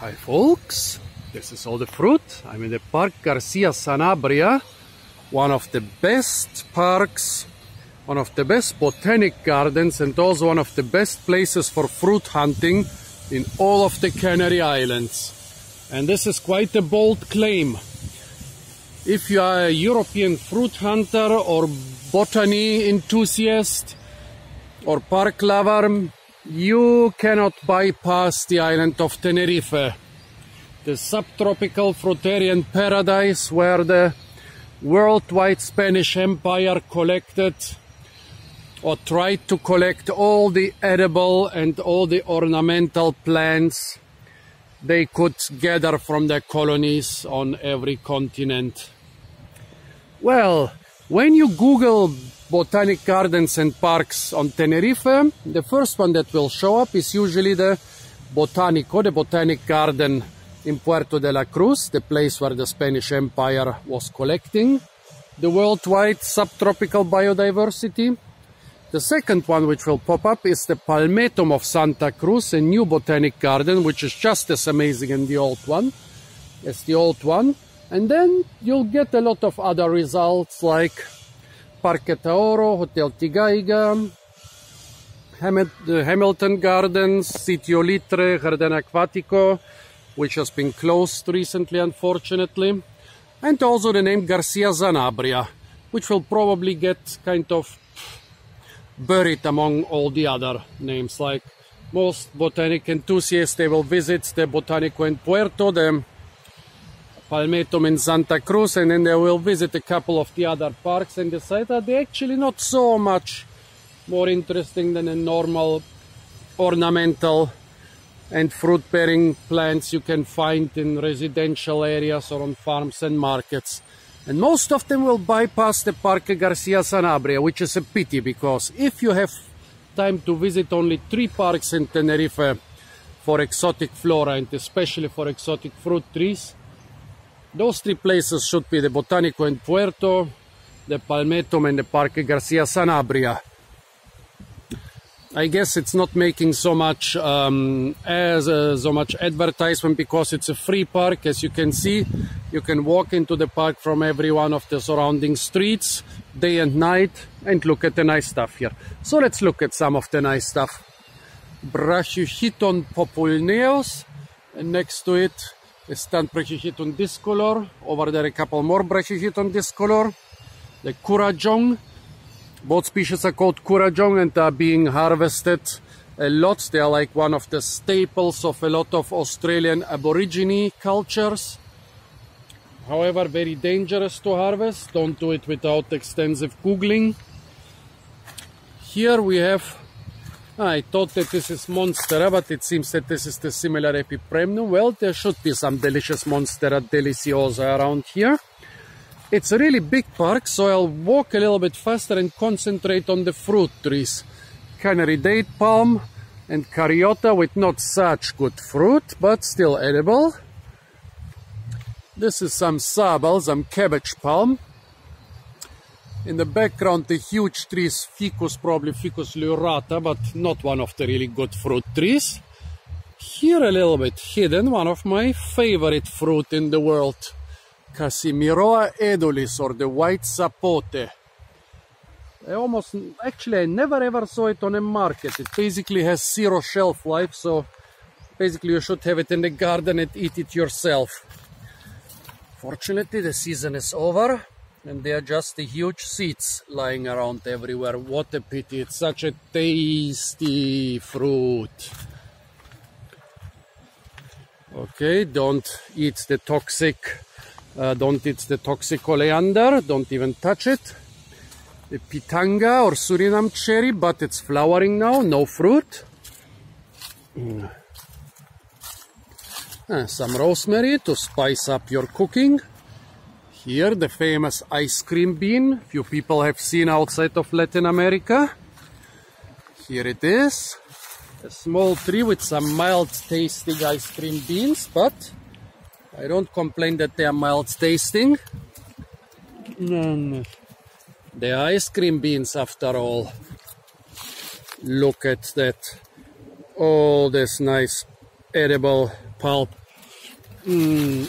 Hi folks, this is all the fruit. I'm in the Park Garcia Sanabria, one of the best parks, one of the best botanic gardens and also one of the best places for fruit hunting in all of the Canary Islands. And this is quite a bold claim. If you are a European fruit hunter or botany enthusiast or park lover, you cannot bypass the island of Tenerife, the subtropical fruitarian paradise where the worldwide Spanish Empire collected or tried to collect all the edible and all the ornamental plants they could gather from their colonies on every continent. Well, when you Google botanic gardens and parks on Tenerife. The first one that will show up is usually the Botanico, the botanic garden in Puerto de la Cruz, the place where the Spanish Empire was collecting the worldwide subtropical biodiversity. The second one which will pop up is the Palmetum of Santa Cruz, a new botanic garden, which is just as amazing as the old one, as the old one. And then you'll get a lot of other results like Parque Taoro, Hotel Tigaiga, Hamilton Gardens, Sitio Litre, Jardin Aquatico, which has been closed recently, unfortunately, and also the name Garcia Sanabria, which will probably get kind of buried among all the other names. Like most botanic enthusiasts, they will visit the Botanico in Puerto, the Palmetum in Santa Cruz and then they will visit a couple of the other parks and decide that they're actually not so much more interesting than a normal ornamental and fruit bearing plants you can find in residential areas or on farms and markets. And most of them will bypass the Parque Garcia Sanabria, which is a pity because if you have time to visit only three parks in Tenerife for exotic flora and especially for exotic fruit trees, those three places should be the Botanico in Puerto, the Palmetum and the Parque Garcia Sanabria. I guess it's not making so much um, as uh, so much advertisement because it's a free park. As you can see, you can walk into the park from every one of the surrounding streets, day and night, and look at the nice stuff here. So let's look at some of the nice stuff. Brachychiton populneus, and next to it stand Brachychiton discolor. Over there a couple more Brachychiton discolor. The Kurrajong. Both species are called Kurrajong and are being harvested a lot. They are like one of the staples of a lot of Australian Aborigine cultures. However, very dangerous to harvest. Don't do it without extensive googling. Here we have I thought that this is Monstera, but it seems that this is the similar Epipremnum. Well, there should be some delicious Monstera deliciosa around here. It's a really big park, so I'll walk a little bit faster and concentrate on the fruit trees. Canary date palm and caryota with not such good fruit, but still edible. This is some sabal, some cabbage palm. In the background, the huge trees, Ficus, probably Ficus lyrata, but not one of the really good fruit trees. Here a little bit hidden, one of my favorite fruit in the world. Casimiroa edulis, or the white sapote. I almost, actually I never ever saw it on a market. It basically has zero shelf life, so basically you should have it in the garden and eat it yourself. Fortunately, the season is over and they are just the huge seeds lying around everywhere. What a pity, it's such a tasty fruit. Okay, don't eat the toxic, uh, don't eat the toxic oleander, don't even touch it. The pitanga or Suriname cherry, but it's flowering now, no fruit. Mm. Uh, some rosemary to spice up your cooking. Here, the famous ice cream bean, few people have seen outside of Latin America. Here it is, a small tree with some mild tasting ice cream beans, but I don't complain that they are mild tasting. Mm. The ice cream beans after all. Look at that. All this nice edible pulp mm,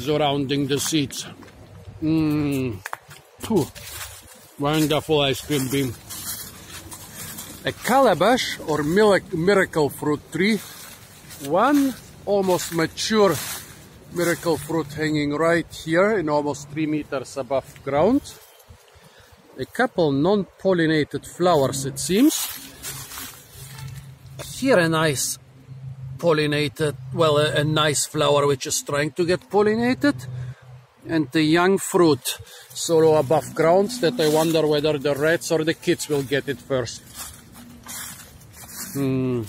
surrounding the seats. Mm. Wonderful ice cream bean. A calabash or miracle fruit tree. One almost mature miracle fruit hanging right here in almost three meters above ground. A couple non-pollinated flowers it seems. Here a nice pollinated, well a, a nice flower which is trying to get pollinated and the young fruit solo above ground that I wonder whether the rats or the kids will get it first. Hmm.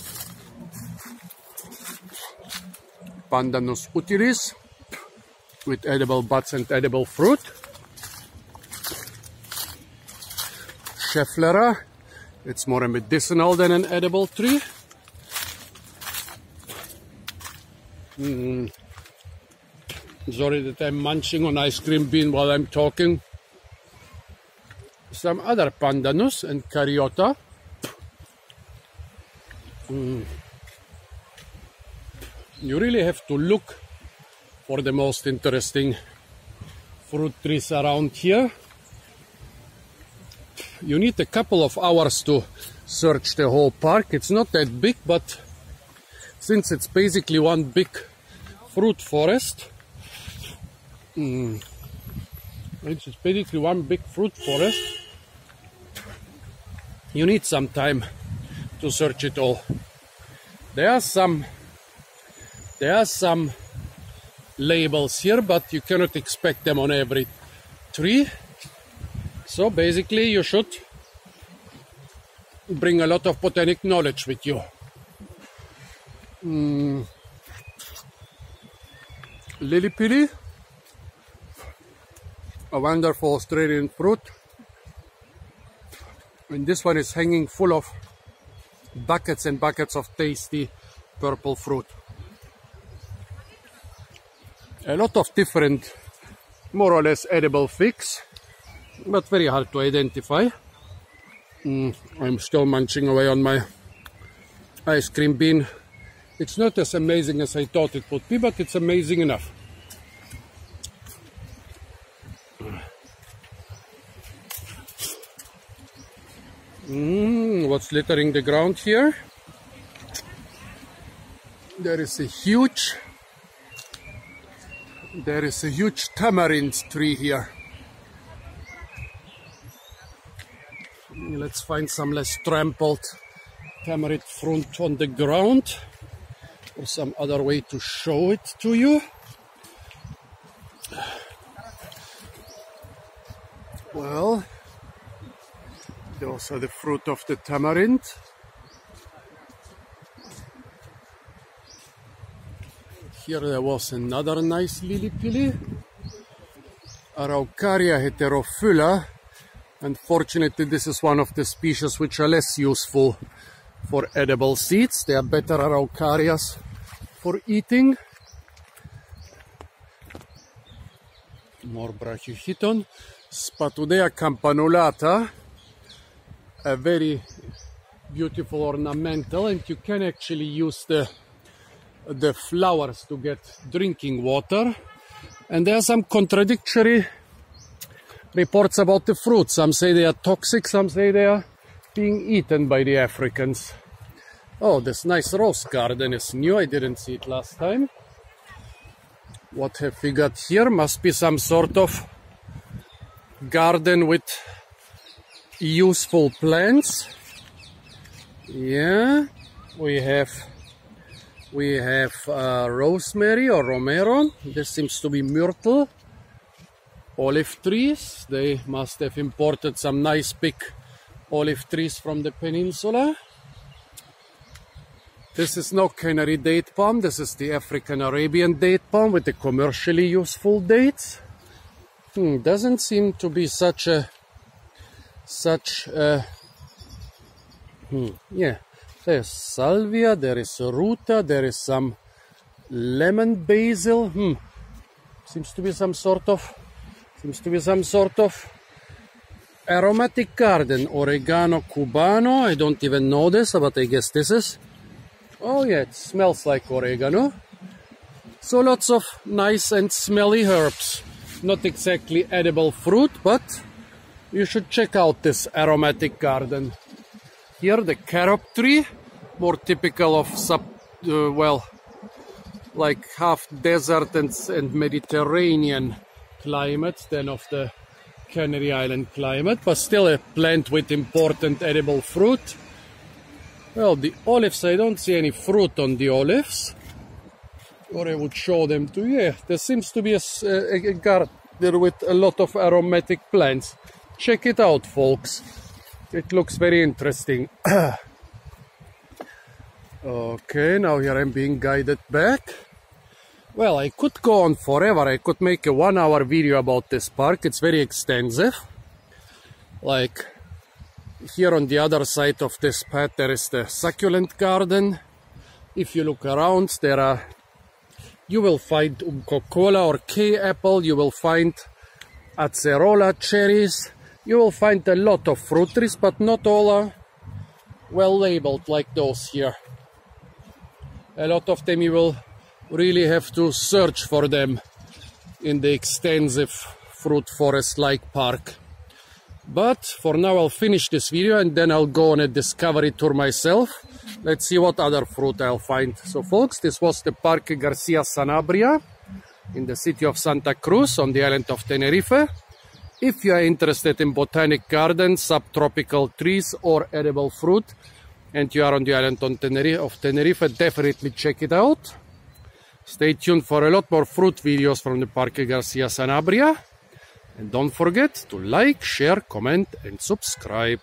Pandanus utilis with edible buds and edible fruit. Schefflera, it's more medicinal than an edible tree. Mm. Sorry that I'm munching on ice cream bean while I'm talking. Some other pandanus and caryota. Mm. You really have to look for the most interesting fruit trees around here. You need a couple of hours to search the whole park. It's not that big, but since it's basically one big fruit forest, mm, it's basically one big fruit forest, you need some time to search it all. There are some there are some labels here, but you cannot expect them on every tree. So basically you should bring a lot of botanic knowledge with you. Mm. Lilly pilly, a wonderful Australian fruit. And this one is hanging full of buckets and buckets of tasty purple fruit. A lot of different more or less edible figs but very hard to identify. Mm, I'm still munching away on my ice cream bean. It's not as amazing as I thought it would be but it's amazing enough mm, what's littering the ground here there is a huge there is a huge tamarind tree here. Let's find some less trampled tamarind fruit on the ground or some other way to show it to you. Well, are the fruit of the tamarind. Here there was another nice lilly pilly. Araucaria heterophylla. Unfortunately, this is one of the species which are less useful for edible seeds. They are better Araucarias for eating. More Brachychiton. Spathodea campanulata. A very beautiful ornamental and you can actually use the the flowers to get drinking water. And there are some contradictory reports about the fruit. Some say they are toxic, some say they are being eaten by the Africans. Oh, this nice rose garden is new. I didn't see it last time. What have we got here? Must be some sort of garden with useful plants. Yeah, we have we have uh, rosemary or romero. This seems to be myrtle. Olive trees. They must have imported some nice big olive trees from the peninsula. This is no Canary date palm. This is the African Arabian date palm with the commercially useful dates. Hmm, doesn't seem to be such a such a hmm, yeah there's salvia, there is ruta, there is some lemon basil. Hmm. Seems to be some sort of seems to be some sort of aromatic garden. Oregano cubano. I don't even know this, but I guess this is. Oh yeah, it smells like oregano. So lots of nice and smelly herbs. Not exactly edible fruit, but you should check out this aromatic garden. Here the carob tree, more typical of sub, uh, well, like half desert and, and Mediterranean climate than of the Canary Island climate, but still a plant with important edible fruit. Well, the olives, I don't see any fruit on the olives. Or I would show them to you. Yeah, there seems to be a, a, a garden with a lot of aromatic plants. Check it out, folks. It looks very interesting. okay, now here I'm being guided back. Well, I could go on forever. I could make a one hour video about this park. It's very extensive. Like here on the other side of this path, there is the succulent garden. If you look around, there are, you will find Umkokolo or Kei apple. You will find Acerola cherries. You will find a lot of fruit trees, but not all are well labeled like those here. A lot of them you will really have to search for them in the extensive fruit forest like park. But for now I'll finish this video and then I'll go on a discovery tour myself. Let's see what other fruit I'll find. So folks, this was the Parque Garcia Sanabria in the city of Santa Cruz on the island of Tenerife. If you are interested in botanic gardens, subtropical trees or edible fruit and you are on the island of Tenerife, definitely check it out. Stay tuned for a lot more fruit videos from the Parque Garcia Sanabria. And don't forget to like, share, comment and subscribe.